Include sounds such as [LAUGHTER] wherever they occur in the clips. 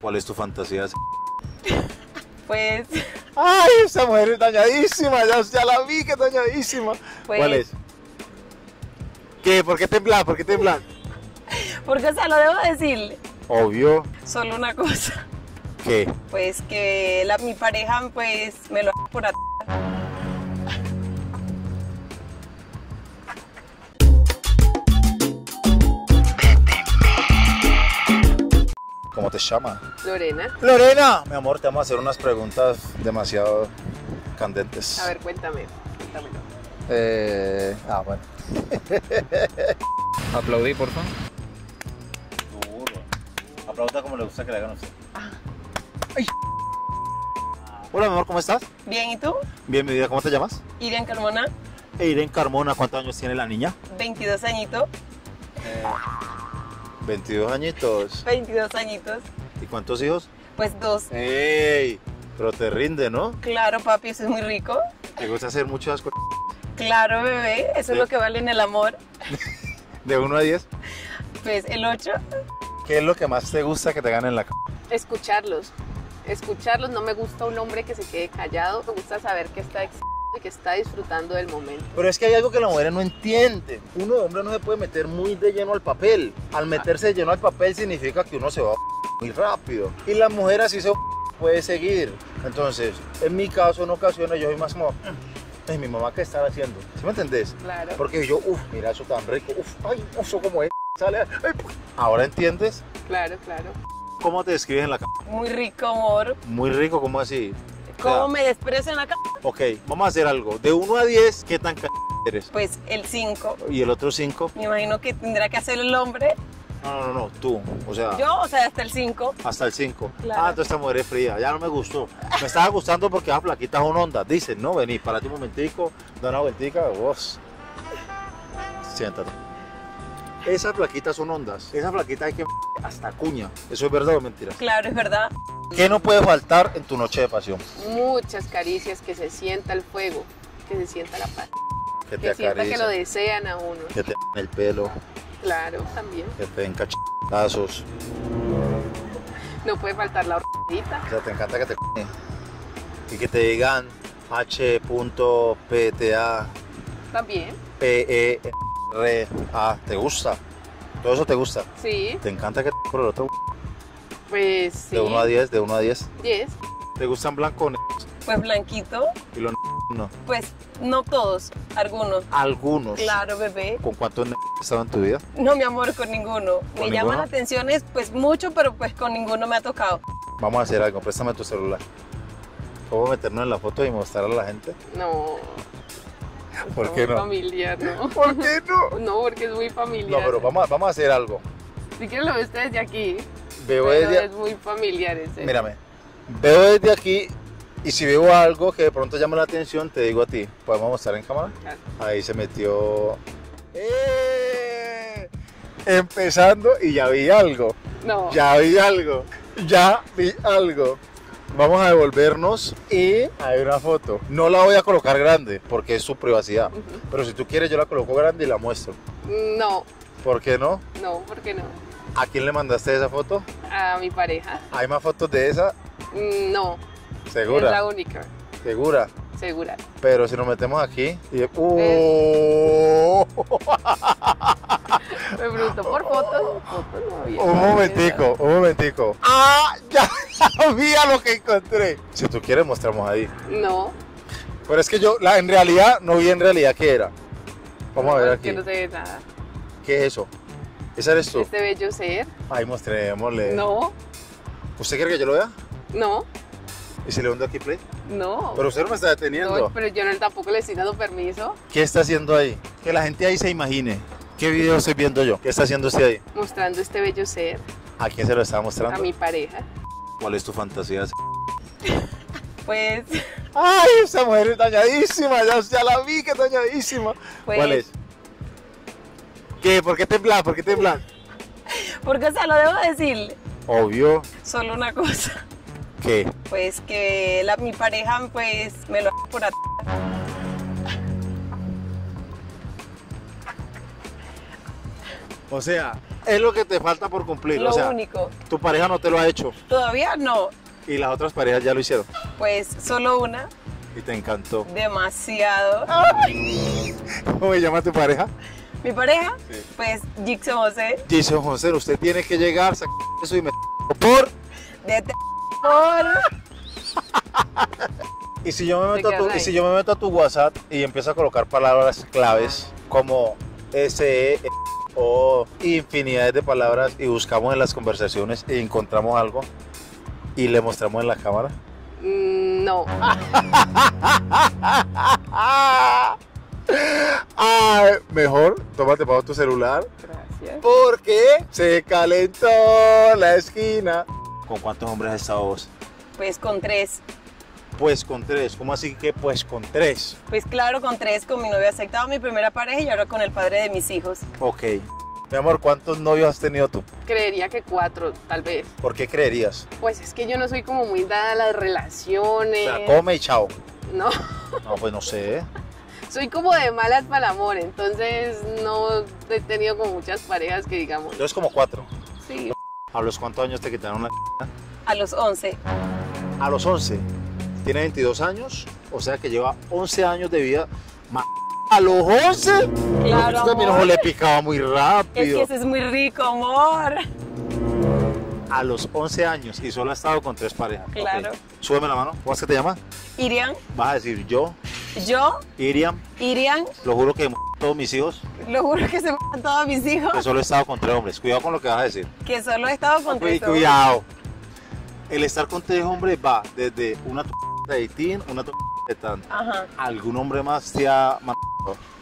¿Cuál es tu fantasía? [LAUGHS] Pues, Ay, esa mujer es dañadísima, ya, ya la vi que es dañadísima. Pues- ¿Cuál es? ¿Qué? ¿Por qué temblar? ¿Por qué temblar? [LAUGHS] porque o sea, lo debo decirle. Obvio. Solo una cosa. ¿Qué? Pues que la, mi pareja, pues, me lo por atrás. ¿Cómo te llama? Lorena, Lorena. Mi amor, te vamos a hacer unas preguntas demasiado candentes. a ver, cuéntame, cuéntamelo. Eh, ah, bueno. [LAUGHS] Aplaudí, por favor. Duro. Aplauda como le gusta que le hagan a usted. Ay. Hola, mi amor, ¿cómo estás? Bien, ¿y tú? Bien, mi vida, ¿cómo te llamas? Irian Carmona, Eiren Carmona, ¿cuántos años tiene la niña? 22 añitos. 22 añitos. 22 añitos. ¿Y cuántos hijos? Pues dos. ¡Ey! Pero te rinde, ¿no? Claro, papi, eso es muy rico. ¿Te gusta hacer muchas cosas? Claro, bebé, eso es lo que vale en el amor. [LAUGHS] De 1 a 10. Pues el 8. ¿Qué es lo que más te gusta que te ganen en la cama? Escucharlos, escucharlos, no me gusta un hombre que se quede callado, me gusta saber que está ex- que está disfrutando del momento. Pero es que hay algo que las mujeres no entienden. Uno de hombre no se puede meter muy de lleno al papel. Al meterse de lleno al papel significa que uno se va [LAUGHS] muy rápido. Y la mujer así se [LAUGHS] puede seguir. Entonces, en mi caso, en ocasiones, yo soy más como, "Ay, mi mamá, ¿qué está haciendo? ¿Sí me entendés? Claro. Porque yo, uff, mira eso tan rico, uff, ay, eso como es, sale, ay, Ahora entiendes Claro, claro. cómo te describen en la cama. Muy rico, amor. Muy rico, ¿cómo así? ¿Cómo me desprecio en la cama? Ok, vamos a hacer algo. De 1 a 10, ¿qué tan c eres? Pues el 5. Y el otro 5. Me imagino que tendrá que hacer el hombre. No, no, no, tú. O sea, Yo, o sea, hasta el 5. hasta el 5. Claro. Ah, entonces esta mujer es fría. Ya no me gustó. Me estaba gustando porque las plaquitas son ondas. Dicen, no, vení, párate un momentico, da una vueltica, vos. Siéntate. Esas plaquitas son ondas. Esas plaquitas hay que hasta cuña. ¿Eso es verdad o mentira? Claro, es verdad. ¿Qué no puede faltar en tu noche de pasión? Muchas caricias, que se sienta el fuego, que se sienta la paz, Que te que sienta que lo desean a uno. que te el pelo, Claro, también. que te den cachetazos. No puede faltar la hornita. O sea, te encanta que te y que te digan H.PTA También. P-E-R-A. ¿Te gusta? ¿Todo eso te gusta? Sí, ¿Te encanta que te por el otro? Pues sí. De 1 a 10, de 1 a 10. 10. ¿Te gustan blancos o negros? Pues blanquito. y los no? Pues no todos, algunos. Algunos. Claro, bebé. ¿Con cuántos estado en tu vida? No, mi amor, con ninguno. Me ¿Con llama ninguno? la atención es pues mucho, pero pues con ninguno me ha tocado. Vamos a hacer algo, préstame tu celular. ¿Puedo meternos en la foto y mostrarla a la gente? No. ¿Por es qué muy no? familiar, ¿no? ¿Por qué no? [LAUGHS] No, porque es muy No, familiar. pero vamos a, vamos a hacer algo. Si quieren lo ve usted desde aquí. Veo Pero desde, es muy familiar ese. Mírame, veo desde aquí y si veo algo que de pronto llama la atención, te digo a ti. ¿Podemos mostrar en cámara? Claro. Ahí se metió. ¡Eh! Empezando y ya vi algo. No. Ya vi algo. Ya vi algo. Vamos a devolvernos y hay una foto. No la voy a colocar grande porque es su privacidad. Pero si tú quieres, yo la coloco grande y la muestro. No, ¿Por qué no? no, ¿por qué no? ¿A quién le mandaste esa foto? A mi pareja. ¿Hay más fotos de esa? Mm, No, Segura. es la única. Segura. Segura. Pero si nos metemos aquí y... ¡Uh! [LAUGHS] Me preguntó por fotos. Fotos no había. Un momentico, un momentico. ¡Ah! [LAUGHS] Ya sabía lo que encontré. Si tú quieres, mostramos ahí. No. Pero es que yo, la, en realidad, no vi en realidad qué era. Vamos a ver es que aquí. no ve nada. ¿Qué es eso? ¿Esa eres tú? Este bello ser. Ahí mostrémosle. No, ¿Usted quiere que yo lo vea? no, ¿Y si le hundo aquí play? no. Pero usted no me está deteniendo. No, pero yo no, tampoco le estoy dando permiso ¿Qué está haciendo ahí? Que la gente ahí se imagine. ¿Qué video estoy viendo yo? ¿Qué está haciendo usted ahí? mostrando este bello ser ¿A quién se lo está a mostrando? mi pareja. ¿Cuál es tu fantasía? [LAUGHS] Pues, ¡Ay, esa mujer es dañadísima! Ya, ya la vi que es dañadísima. pues. ¿Cuál es? ¿Qué? ¿Por qué temblar? ¿Por qué temblar? Porque, o sea, lo debo decirle. Obvio Solo una cosa. que Pues que la, mi pareja, pues, me lo por atrás. O sea, es lo que te falta por cumplir. Lo o sea, único. tu pareja no te lo ha hecho Todavía no. y las otras parejas ya lo hicieron. Pues solo una. Y te encantó. Demasiado. ¿Cómo se llama tu pareja? Mi pareja, Sí. pues Jigsaw José, Jason José, usted tiene que llegar, sacar eso y me [LAUGHS] por. de [LAUGHS] por Y si yo me meto, a tu, quedas y si ahí. yo me meto a tu WhatsApp y empiezo a colocar palabras claves como S, E, o infinidad de palabras y buscamos en las conversaciones y encontramos algo y le mostramos en la cámara. Mm, No. [LAUGHS] Ay, mejor, tómate para tu celular Gracias. porque se calentó la esquina. ¿Con cuántos hombres has estado vos? pues con tres. Pues con tres. ¿Cómo así que pues con tres? Pues claro, con tres, con mi novio aceptado, mi primera pareja y ahora con el padre de mis hijos. Ok. Mi amor, ¿cuántos novios has tenido tú? Creería que cuatro, tal vez. ¿Por qué creerías? Pues es que yo no soy como muy dada a las O relaciones. sea, come y chao. No, No, pues no sé. Soy como de malas para el amor, entonces no he tenido como muchas parejas que digamos. Yo es como cuatro. Sí, ¿A los cuántos años te quitaron la A los 11. A los 11. Tiene 22 años, o sea que lleva 11 años de vida. ¿A los 11? Claro, Usted, mi amor. ojo le picaba muy Es rápido. que ese es muy rico, amor. A los 11 años y solo ha estado con tres parejas. Claro. Ok. Súbeme la mano. ¿Cómo es que te llamas? Irian, Vas a decir yo, yo, Iriam. Irian, Lo juro que [LAUGHS] todos mis hijos, lo juro que se me han todos mis hijos, que solo he estado con tres hombres. Cuidado con lo que vas a decir. que solo he estado con tres hombres. Cuidado. El estar con tres hombres va desde una [LAUGHS] de 18, una [LAUGHS] de tan. Ajá, ¿Algún hombre más te ha man-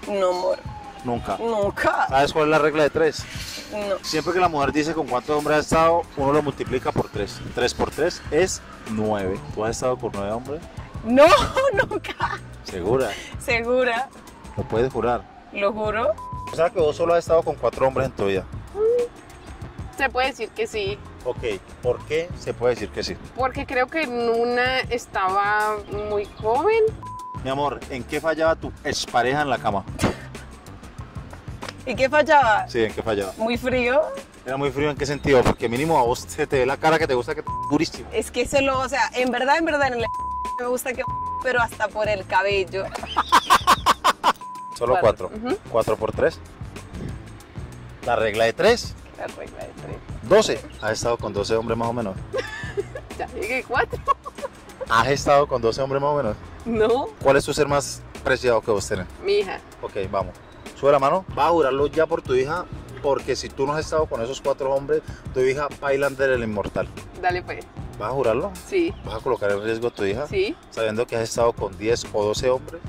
no, amor, Nunca. nunca, ¿Sabes cuál es la regla de tres? no. Siempre que la mujer dice con cuántos hombres ha estado, uno lo multiplica por tres. Tres por tres es nueve. ¿Tú has estado con nueve hombres? No, nunca, Segura. segura, Lo puedes jurar. lo juro. O sea que vos solo has estado con cuatro hombres en tu vida. se puede decir que sí, Ok. ¿Por qué se puede decir que sí? porque creo que en una estaba muy joven. Mi amor, ¿en qué fallaba tu expareja en la cama? ¿Y qué fallaba? Sí, ¿en qué fallaba? Muy frío. Era muy frío en qué sentido, porque mínimo a vos se te ve la cara que te gusta que te durísimo. Es que solo, o sea, en verdad, en verdad, en el [LAUGHS] me gusta que pero hasta por el cabello. Solo Cuatro. cuatro. Por tres. La regla de tres. La regla de tres. Doce. ¿Has estado con 12 hombres más o menos? [LAUGHS] Ya llegué cuatro. ¿Has estado con 12 hombres más o menos? No, ¿Cuál es tu ser más preciado que vos tenés? mi hija. Ok, vamos. Sube la mano. Vas a jurarlo ya por tu hija, porque si tú no has estado con esos cuatro hombres, tu hija Pailander el inmortal. Dale pues. ¿Vas a jurarlo? Sí, ¿Vas a colocar en riesgo a tu hija? sí, Sabiendo que has estado con 10 o 12 hombres.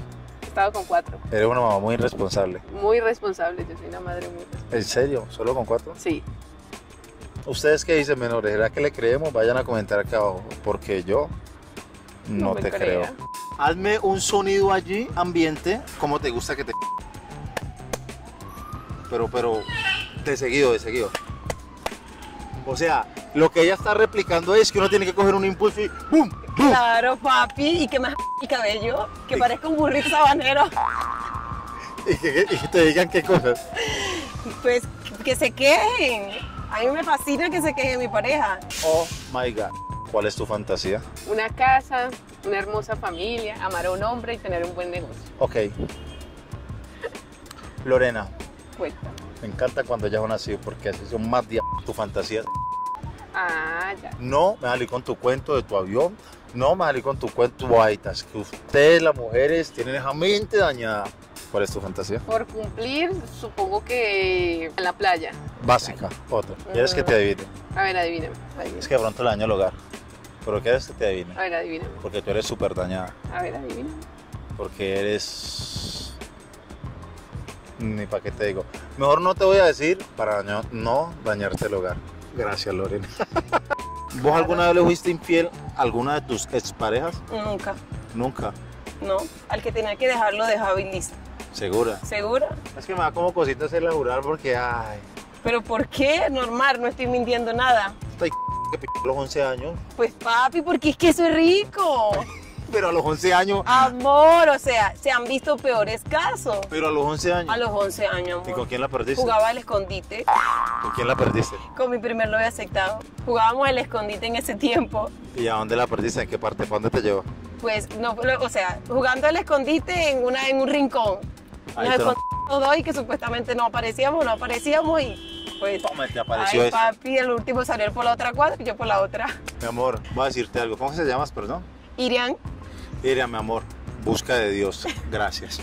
he estado con cuatro. Eres una mamá muy irresponsable. Muy responsable, yo soy una madre muy responsable. ¿En serio? ¿Solo con cuatro? Sí, ¿Ustedes qué dicen, menores? ¿Será que le creemos? Vayan a comentar acá abajo, porque yo no, te crea. creo. Hazme un sonido allí, ambiente, como te gusta que te... Pero, pero, de seguido, de seguido. O sea, lo que ella está replicando es que uno tiene que coger un impulso y ¡pum! ¡pum! Claro, papi, y que me el [LAUGHS] cabello, que parezca un burrito sabanero. [LAUGHS] Y que, y que te digan qué cosas. Pues que se quejen. A mí me fascina que se queje mi pareja. Oh my God. ¿Cuál es tu fantasía? una casa, una hermosa familia, amar a un hombre y tener un buen negocio. Ok. Lorena, Cuenta. Me encanta cuando ya son así porque así son más días tu fantasía. Ah, ya. No me salí con tu cuento de tu avión. No me salí con tu cuento guaitas. Que ustedes, las mujeres, tienen esa mente dañada. ¿Cuál es tu fantasía? Por cumplir, supongo que en la playa. Básica. Otra. ¿Quieres que te adivine? A ver, adivíname. Es que de pronto le daño el hogar. Pero ¿quieres que te adivine? A ver, adivíname. Porque tú eres súper dañada. A ver, adivíname. Porque eres... Ni para qué te digo. Mejor no te voy a decir para daño- no dañarte el hogar. Gracias, Lorena. [LAUGHS] ¿Vos alguna vez le fuiste infiel a alguna de tus exparejas? Nunca, Nunca. no. Al que tenía que dejarlo, dejaba y listo. ¿Segura? ¿Segura? Es que me da como cosita hacerle jurar porque, ay, ¿Pero por qué? Normal, no estoy mintiendo nada. esta [LAUGHS] que los 11 años. Pues papi, porque es que eso es rico. [LAUGHS] Pero a los 11 años. Amor, o sea, se han visto peores casos. Pero a los 11 años. A los 11 años, ¿Y con quién la perdiste? Jugaba al escondite ¿Con quién la perdiste? con mi primer novio aceptado. Jugábamos al escondite en ese tiempo. ¿Y a dónde la perdiste? ¿En qué parte? ¿Para dónde te llevó? Pues, no, o sea, jugando al escondite en, una, en un rincón. Ahí Nos escondimos los dos y que supuestamente no aparecíamos, no aparecíamos y pues... Toma, te apareció Ay, eso. papi, el último salió por la otra cuadra y yo por la otra. Mi amor, voy a decirte algo. ¿Cómo se llamas, perdón? Irian, Mira, mi amor, busca de Dios. Gracias.